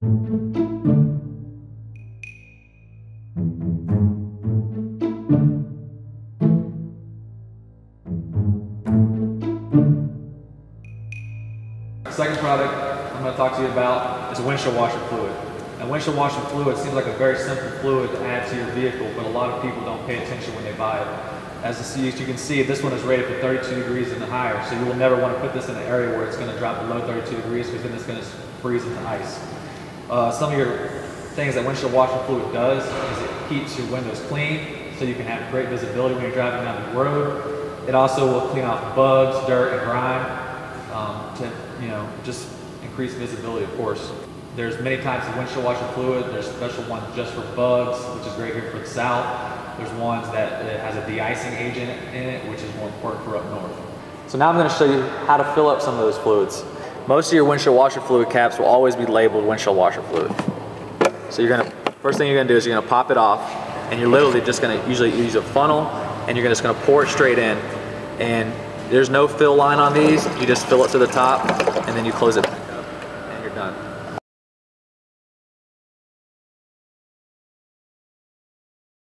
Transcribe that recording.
Second product I'm going to talk to you about is windshield washer fluid. And windshield washer fluid seems like a very simple fluid to add to your vehicle, but a lot of people don't pay attention when they buy it. As you can see, this one is rated for 32 degrees and higher, so you will never want to put this in an area where it's going to drop below 32 degrees because then it's going to freeze into ice. Uh, some of your things that windshield washer fluid does is it keeps your windows clean, so you can have great visibility when you're driving down the road. It also will clean off bugs, dirt, and grime um, to, you know, just increase visibility, of course. There's many types of windshield washer fluid. There's special ones just for bugs, which is great here for the south. There's ones that has a de-icing agent in it, which is more important for up north. So now I'm going to show you how to fill up some of those fluids. Most of your windshield washer fluid caps will always be labeled windshield washer fluid. So you're to, first thing you're to do is you're to pop it off and you're literally just to usually use a funnel and you're just to pour it straight in and there's no fill line on these. You just fill it to the top and then you close it